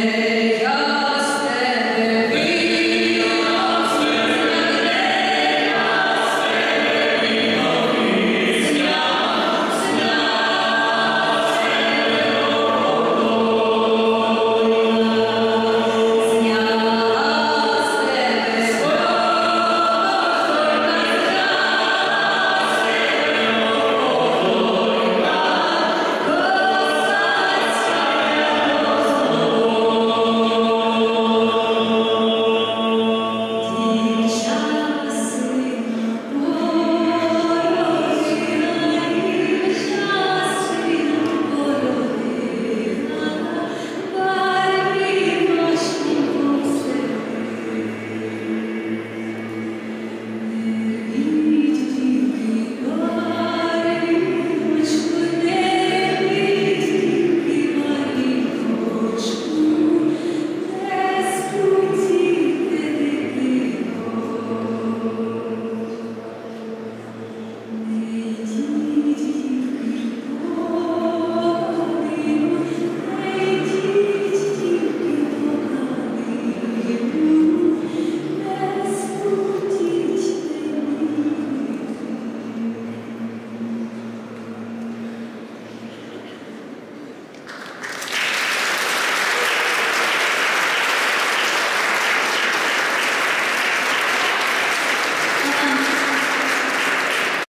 Amen.